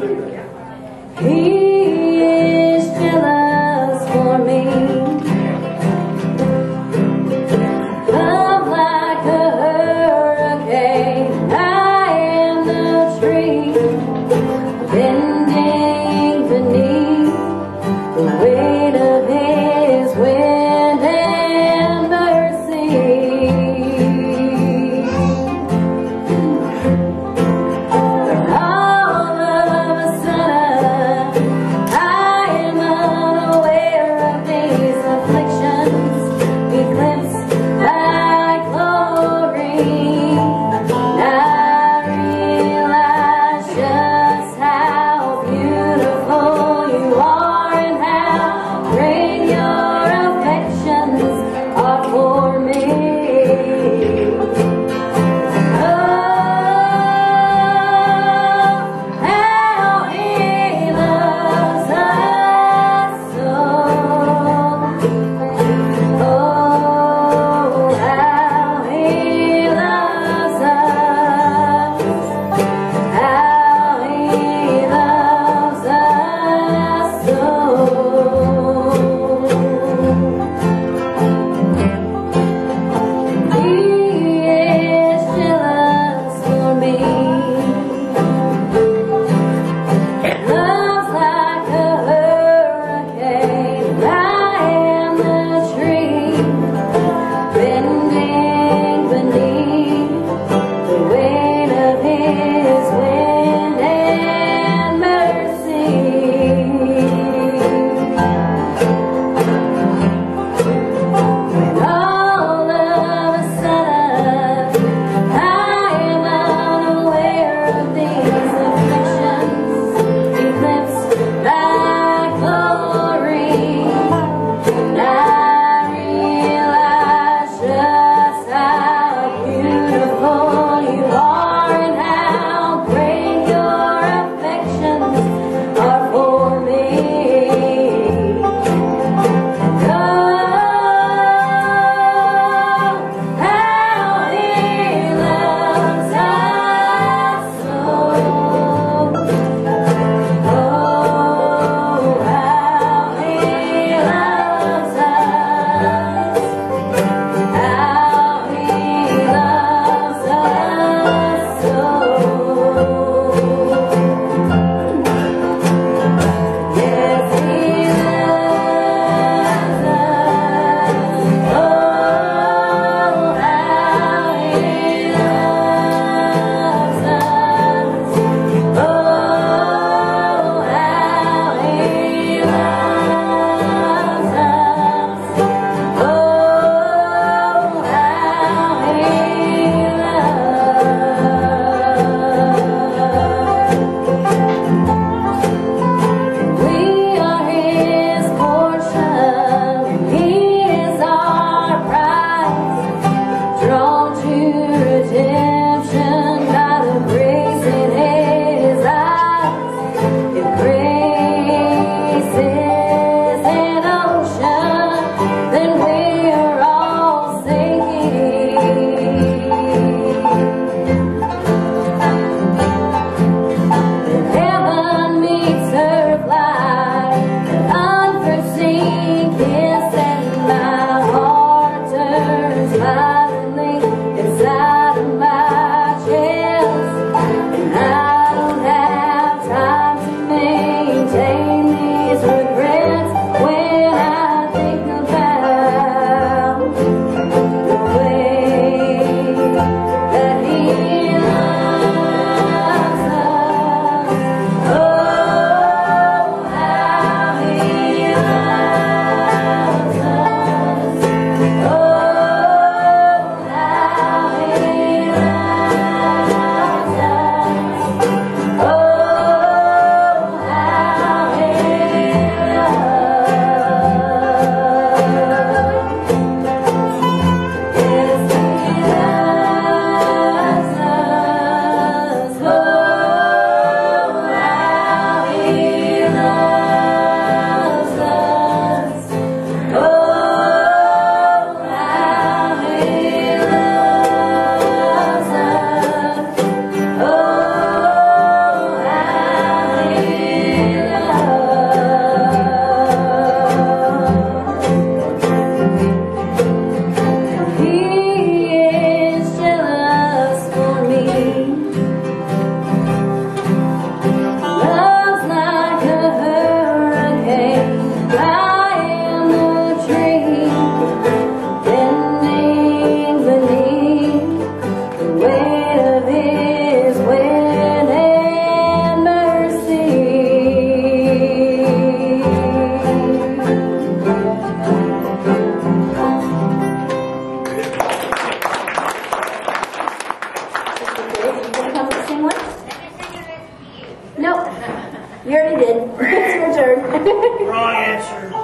He did. It's your turn. Wrong answer.